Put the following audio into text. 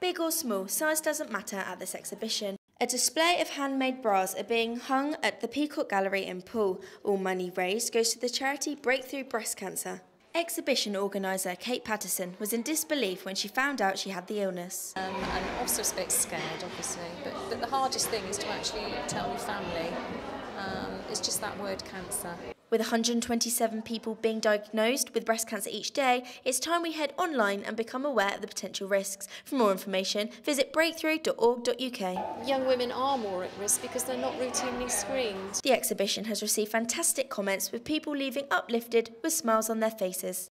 Big or small, size doesn't matter at this exhibition. A display of handmade bras are being hung at the Peacock Gallery in Poole. All money raised goes to the charity Breakthrough Breast Cancer. Exhibition organiser Kate Patterson was in disbelief when she found out she had the illness. Um, and also a bit scared, obviously. But, but the hardest thing is to actually tell your family. Um, it's just that word cancer. With 127 people being diagnosed with breast cancer each day, it's time we head online and become aware of the potential risks. For more information, visit breakthrough.org.uk. Young women are more at risk because they're not routinely screened. The exhibition has received fantastic comments with people leaving uplifted with smiles on their faces.